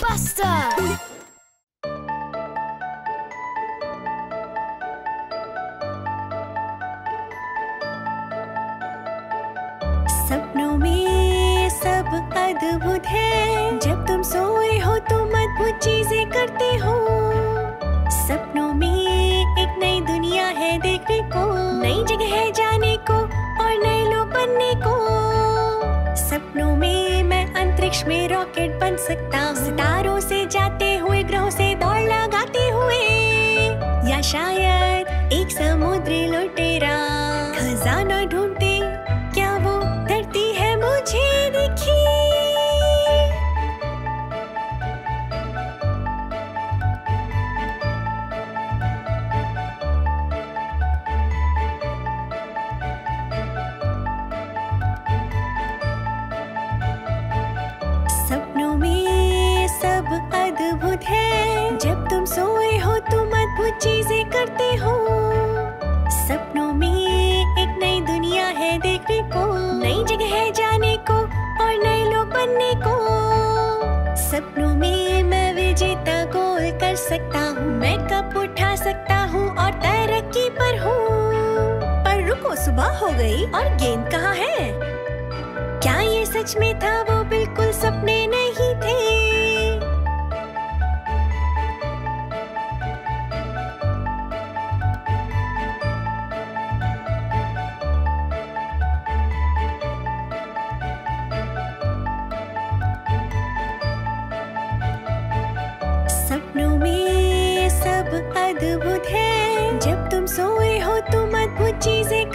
Buster! सपनों में सब अद्भुत है। जब तुम सोए हो तुम अद्भुत चीज़ें करते हो। सपनों में एक नई दुनिया है देखने को। नई जगह है जाने को और नए लोग बनने को। अंतरिक्ष में रॉकेट बन सकता। हूँ सितारों से जाते हुए, ग्रहों से दौड़ लगाते हुए। या शायद एक समुद्री लुटेरा। अद्भुत है। जब तुम सोए हो, तुम अद्भुत चीज़ें करते हो। सपनों में एक नई दुनिया है देखने को। नई जगह है जाने को और नए लोग बनने को। सपनों में मैं विजेता गोल कर सकता हूँ, मैं कप उठा सकता हूँ और तरक्की पर हूँ। पर रुको, सुबह हो गई और गेंद कहाँ है? क्या ये सच में था? वो बिल्कुल सपने नहीं थे। सपनों में सब अद्भुत है। जब तुम सोए हो तुम अद्भुत चीज़ें